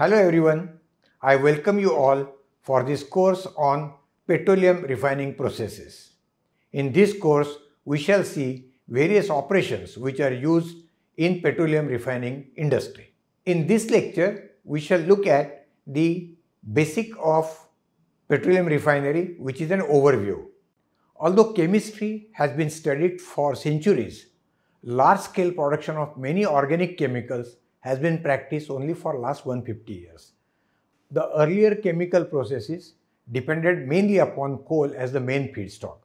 Hello everyone, I welcome you all for this course on petroleum refining processes. In this course, we shall see various operations which are used in petroleum refining industry. In this lecture, we shall look at the basic of petroleum refinery which is an overview. Although chemistry has been studied for centuries, large-scale production of many organic chemicals has been practiced only for last 150 years. The earlier chemical processes depended mainly upon coal as the main feedstock.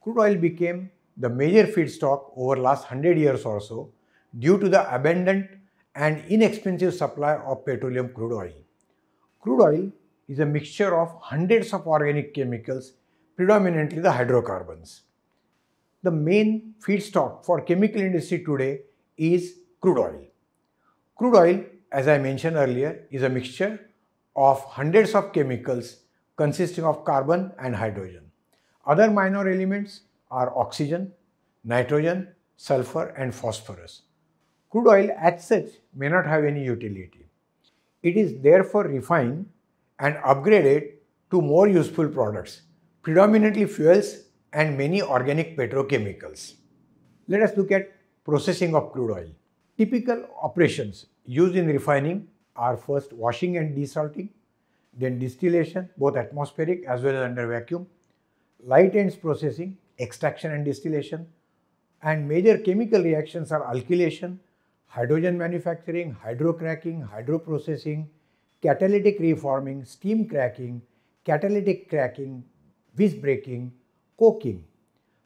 Crude oil became the major feedstock over last 100 years or so due to the abundant and inexpensive supply of petroleum crude oil. Crude oil is a mixture of hundreds of organic chemicals, predominantly the hydrocarbons the main feedstock for chemical industry today is crude oil. Crude oil, as I mentioned earlier, is a mixture of hundreds of chemicals consisting of carbon and hydrogen. Other minor elements are oxygen, nitrogen, sulfur and phosphorus. Crude oil as such may not have any utility. It is therefore refined and upgraded to more useful products, predominantly fuels and many organic petrochemicals. Let us look at processing of crude oil. Typical operations used in refining are first washing and desalting, then distillation, both atmospheric as well as under vacuum, light ends processing, extraction and distillation, and major chemical reactions are alkylation, hydrogen manufacturing, hydrocracking, hydroprocessing, catalytic reforming, steam cracking, catalytic cracking, visbreaking, coking,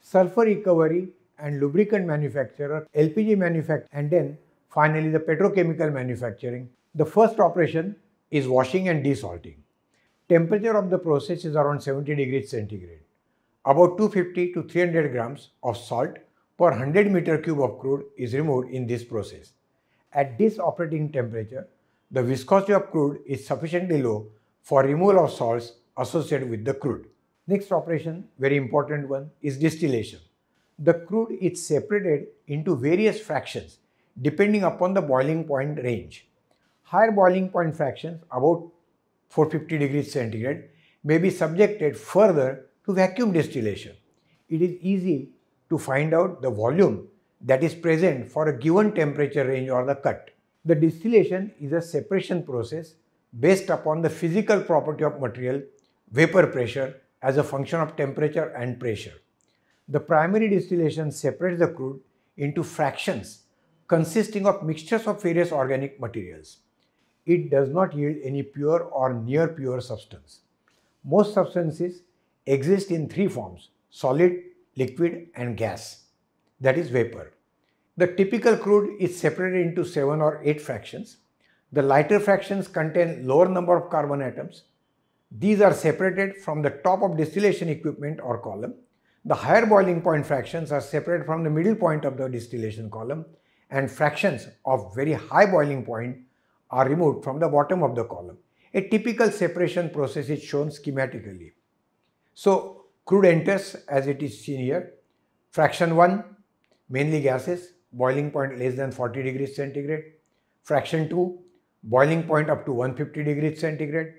sulfur recovery and lubricant manufacturer, LPG manufacturer and then finally the petrochemical manufacturing. The first operation is washing and desalting. Temperature of the process is around 70 degrees centigrade. About 250 to 300 grams of salt per 100 meter cube of crude is removed in this process. At this operating temperature, the viscosity of crude is sufficiently low for removal of salts associated with the crude. Next operation, very important one, is distillation. The crude is separated into various fractions depending upon the boiling point range. Higher boiling point fractions, about 450 degrees centigrade, may be subjected further to vacuum distillation. It is easy to find out the volume that is present for a given temperature range or the cut. The distillation is a separation process based upon the physical property of material, vapor pressure as a function of temperature and pressure. The primary distillation separates the crude into fractions consisting of mixtures of various organic materials. It does not yield any pure or near pure substance. Most substances exist in three forms solid, liquid, and gas, that is, vapor. The typical crude is separated into seven or eight fractions. The lighter fractions contain lower number of carbon atoms these are separated from the top of distillation equipment or column. The higher boiling point fractions are separated from the middle point of the distillation column and fractions of very high boiling point are removed from the bottom of the column. A typical separation process is shown schematically. So, crude enters as it is seen here. Fraction 1, mainly gases, boiling point less than 40 degrees centigrade. Fraction 2, boiling point up to 150 degrees centigrade.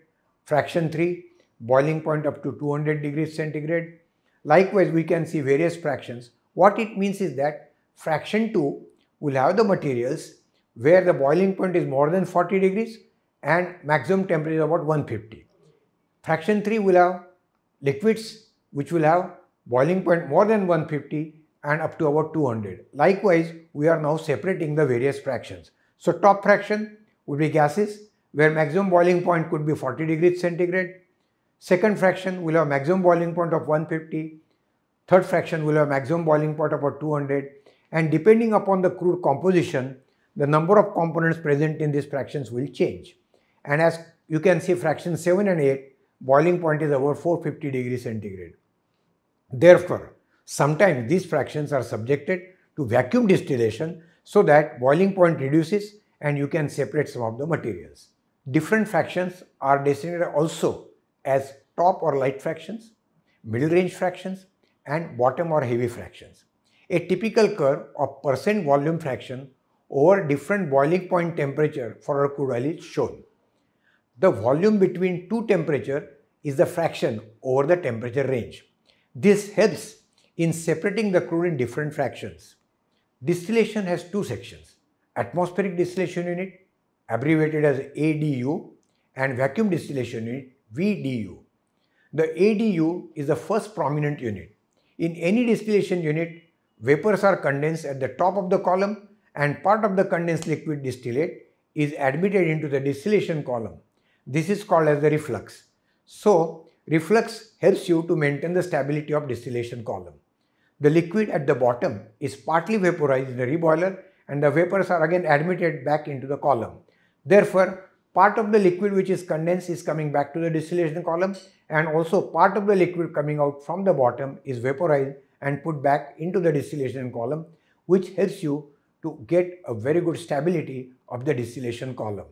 Fraction 3, boiling point up to 200 degrees centigrade. Likewise, we can see various fractions. What it means is that fraction 2 will have the materials where the boiling point is more than 40 degrees and maximum temperature about 150. Fraction 3 will have liquids which will have boiling point more than 150 and up to about 200. Likewise, we are now separating the various fractions. So top fraction would be gases, where maximum boiling point could be 40 degrees centigrade. Second fraction will have maximum boiling point of 150. Third fraction will have maximum boiling point of about 200. And depending upon the crude composition, the number of components present in these fractions will change. And as you can see fraction 7 and 8, boiling point is over 450 degrees centigrade. Therefore, sometimes these fractions are subjected to vacuum distillation so that boiling point reduces and you can separate some of the materials. Different fractions are designated also as top or light fractions, middle range fractions and bottom or heavy fractions. A typical curve of percent volume fraction over different boiling point temperature for a crude oil is shown. the volume between two temperature is the fraction over the temperature range. This helps in separating the crude in different fractions. Distillation has two sections, atmospheric distillation unit abbreviated as ADU and vacuum distillation unit VDU. The ADU is the first prominent unit. In any distillation unit, vapors are condensed at the top of the column and part of the condensed liquid distillate is admitted into the distillation column. This is called as the reflux. So, reflux helps you to maintain the stability of distillation column. The liquid at the bottom is partly vaporized in the reboiler and the vapors are again admitted back into the column. Therefore, part of the liquid which is condensed is coming back to the distillation column and also part of the liquid coming out from the bottom is vaporized and put back into the distillation column which helps you to get a very good stability of the distillation column.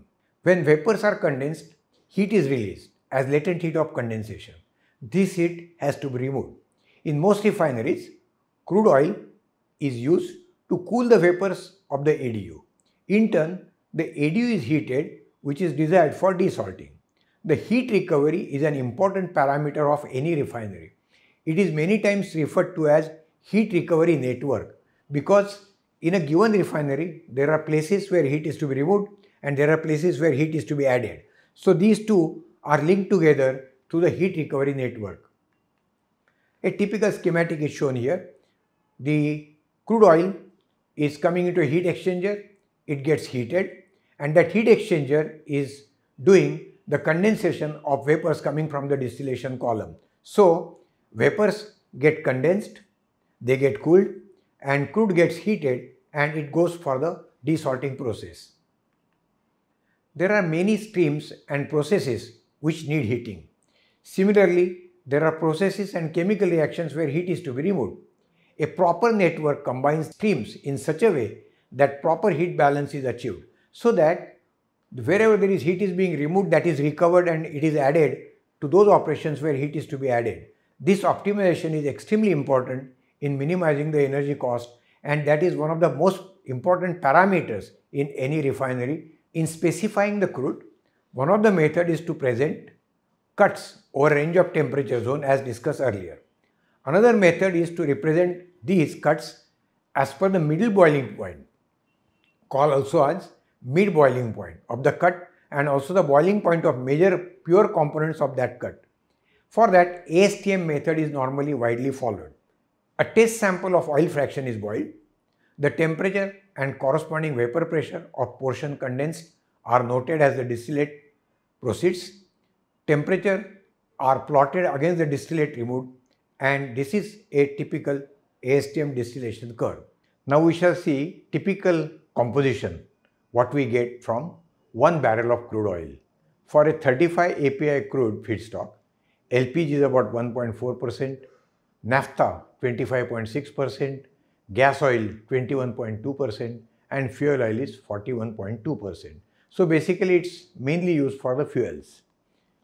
When vapors are condensed, heat is released as latent heat of condensation. This heat has to be removed. In most refineries, crude oil is used to cool the vapors of the ADU. In turn, the ADU is heated which is desired for desalting. The heat recovery is an important parameter of any refinery. It is many times referred to as heat recovery network because in a given refinery there are places where heat is to be removed and there are places where heat is to be added. So these two are linked together through the heat recovery network. A typical schematic is shown here the crude oil is coming into a heat exchanger, it gets heated and that heat exchanger is doing the condensation of vapors coming from the distillation column. So, vapors get condensed, they get cooled and crude gets heated and it goes for the desalting process. There are many streams and processes which need heating. Similarly, there are processes and chemical reactions where heat is to be removed. A proper network combines streams in such a way that proper heat balance is achieved so that wherever there is heat is being removed that is recovered and it is added to those operations where heat is to be added. This optimization is extremely important in minimizing the energy cost and that is one of the most important parameters in any refinery in specifying the crude. One of the method is to present cuts over range of temperature zone as discussed earlier. Another method is to represent these cuts as per the middle boiling point, called also as mid boiling point of the cut and also the boiling point of major pure components of that cut. For that, ASTM method is normally widely followed. A test sample of oil fraction is boiled. The temperature and corresponding vapor pressure of portion condensed are noted as the distillate proceeds. Temperature are plotted against the distillate removed and this is a typical ASTM distillation curve. Now we shall see typical composition, what we get from one barrel of crude oil. For a 35 API crude feedstock, LPG is about 1.4%, naphtha 25.6%, gas oil 21.2% and fuel oil is 41.2%. So basically it's mainly used for the fuels.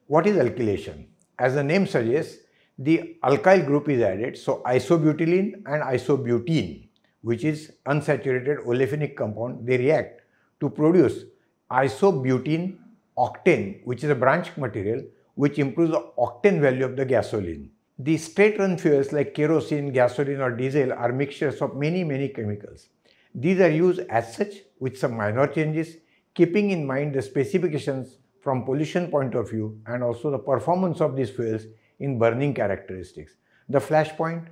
What is alkylation? As the name suggests, the alkyl group is added. So isobutylene and isobutene, which is unsaturated olefinic compound, they react to produce isobutene octane, which is a branch material which improves the octane value of the gasoline. The straight run fuels like kerosene, gasoline or diesel are mixtures of many many chemicals. These are used as such with some minor changes keeping in mind the specifications from pollution point of view and also the performance of these fuels in burning characteristics. The flash point,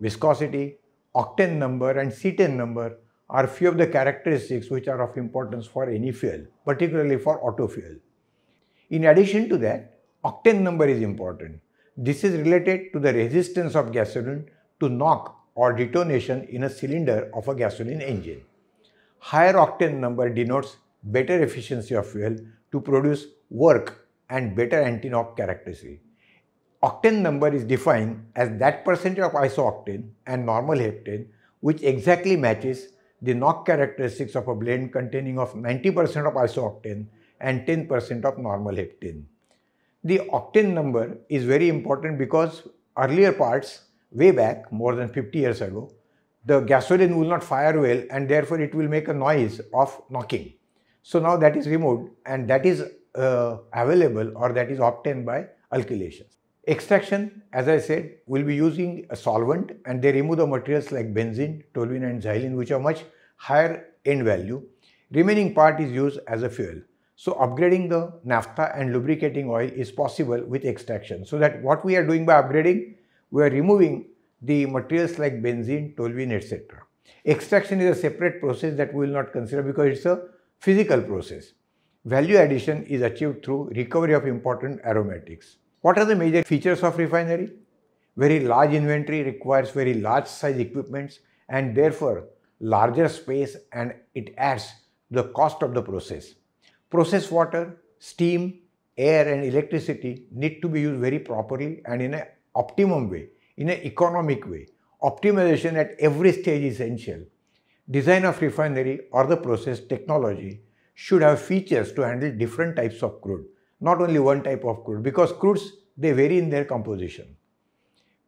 viscosity, octane number and cetane number are few of the characteristics which are of importance for any fuel, particularly for auto fuel. In addition to that, octane number is important. This is related to the resistance of gasoline to knock or detonation in a cylinder of a gasoline engine. Higher octane number denotes better efficiency of fuel to produce work and better anti-knock characteristics octane number is defined as that percentage of isooctane and normal heptane which exactly matches the knock characteristics of a blend containing of 90% of isooctane and 10% of normal heptane. The octane number is very important because earlier parts way back more than 50 years ago the gasoline will not fire well and therefore it will make a noise of knocking. So now that is removed and that is uh, available or that is obtained by alkylation. Extraction, as I said, will be using a solvent and they remove the materials like benzene, toluene and xylene which are much higher end value. Remaining part is used as a fuel. So upgrading the naphtha and lubricating oil is possible with extraction. So that what we are doing by upgrading, we are removing the materials like benzene, toluene, etc. Extraction is a separate process that we will not consider because it's a physical process. Value addition is achieved through recovery of important aromatics. What are the major features of refinery? Very large inventory requires very large size equipments and therefore larger space and it adds the cost of the process. Process water, steam, air and electricity need to be used very properly and in an optimum way, in an economic way. Optimization at every stage is essential. Design of refinery or the process technology should have features to handle different types of crude, not only one type of crude, because crudes, they vary in their composition.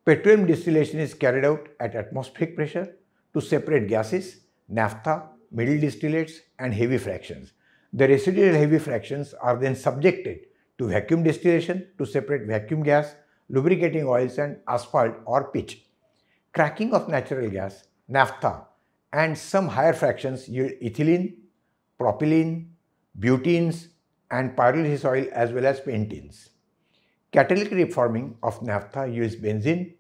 Petroleum distillation is carried out at atmospheric pressure to separate gases, naphtha, middle distillates and heavy fractions. The residual heavy fractions are then subjected to vacuum distillation to separate vacuum gas, lubricating oils and asphalt or pitch. Cracking of natural gas, naphtha and some higher fractions yield ethylene, propylene, butenes and pyrolysis oil as well as pentenes. Catalytic reforming of naphtha uses benzene,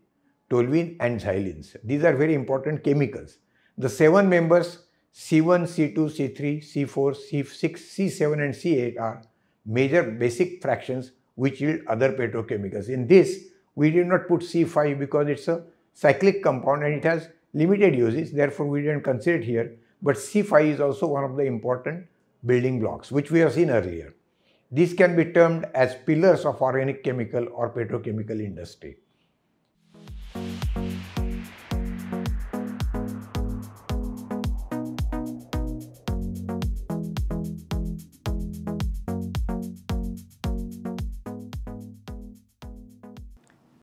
toluene and xylenes. These are very important chemicals. The seven members C1, C2, C3, C4, C6, C7 and C8 are major basic fractions which yield other petrochemicals. In this, we did not put C5 because it's a cyclic compound and it has limited uses, therefore we didn't consider it here but C5 is also one of the important building blocks which we have seen earlier. These can be termed as pillars of organic chemical or petrochemical industry.